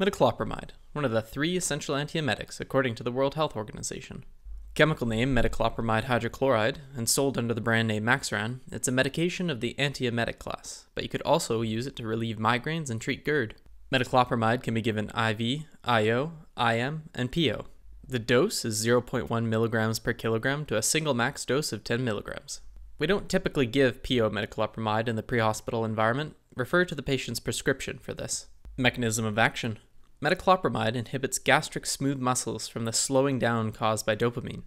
Metoclopramide, one of the three essential antiemetics according to the World Health Organization. Chemical name metoclopramide hydrochloride and sold under the brand name Maxeran, it's a medication of the antiemetic class, but you could also use it to relieve migraines and treat GERD. Metoclopramide can be given IV, IO, IM, and PO. The dose is 0.1 milligrams per kilogram to a single max dose of 10 milligrams. We don't typically give PO metoclopramide in the pre-hospital environment. Refer to the patient's prescription for this. Mechanism of action. Metoclopramide inhibits gastric smooth muscles from the slowing down caused by dopamine.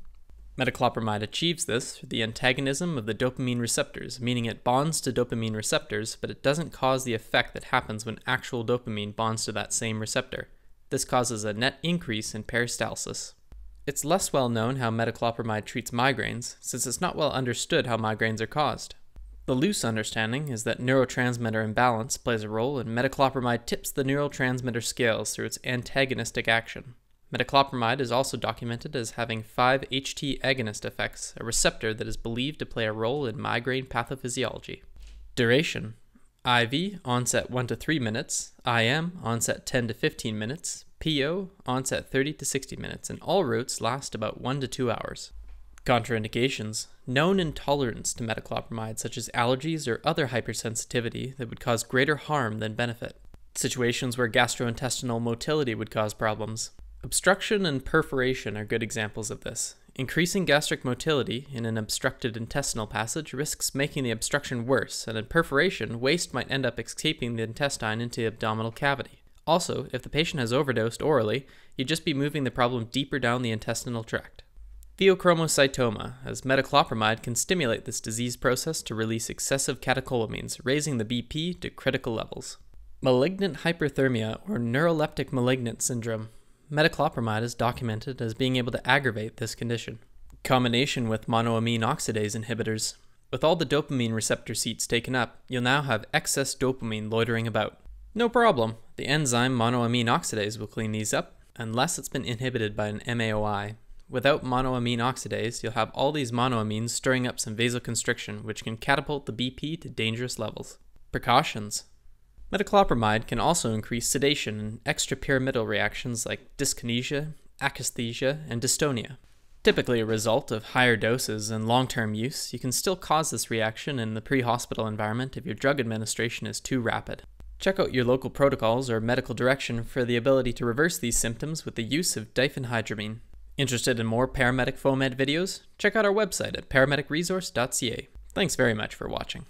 Metoclopramide achieves this through the antagonism of the dopamine receptors, meaning it bonds to dopamine receptors, but it doesn't cause the effect that happens when actual dopamine bonds to that same receptor. This causes a net increase in peristalsis. It's less well known how metoclopramide treats migraines, since it's not well understood how migraines are caused. The loose understanding is that neurotransmitter imbalance plays a role and metoclopramide tips the neurotransmitter scales through its antagonistic action. Metoclopramide is also documented as having 5-HT agonist effects, a receptor that is believed to play a role in migraine pathophysiology. Duration IV onset 1 to 3 minutes, IM onset 10 to 15 minutes, PO onset 30 to 60 minutes, and all routes last about 1 to 2 hours. Contraindications Known intolerance to metoclopramide, such as allergies or other hypersensitivity that would cause greater harm than benefit. Situations where gastrointestinal motility would cause problems. Obstruction and perforation are good examples of this. Increasing gastric motility in an obstructed intestinal passage risks making the obstruction worse, and in perforation, waste might end up escaping the intestine into the abdominal cavity. Also, if the patient has overdosed orally, you'd just be moving the problem deeper down the intestinal tract. Pheochromocytoma, as metoclopramide can stimulate this disease process to release excessive catecholamines, raising the BP to critical levels. Malignant hyperthermia or neuroleptic malignant syndrome. Metoclopramide is documented as being able to aggravate this condition. Combination with monoamine oxidase inhibitors. With all the dopamine receptor seats taken up, you'll now have excess dopamine loitering about. No problem, the enzyme monoamine oxidase will clean these up, unless it's been inhibited by an MAOI, Without monoamine oxidase, you'll have all these monoamines stirring up some vasoconstriction, which can catapult the BP to dangerous levels. Precautions Metoclopramide can also increase sedation and extrapyramidal reactions like dyskinesia, akathisia, and dystonia. Typically a result of higher doses and long term use, you can still cause this reaction in the pre hospital environment if your drug administration is too rapid. Check out your local protocols or medical direction for the ability to reverse these symptoms with the use of diphenhydramine. Interested in more paramedic FOAMed videos? Check out our website at paramedicresource.ca. Thanks very much for watching.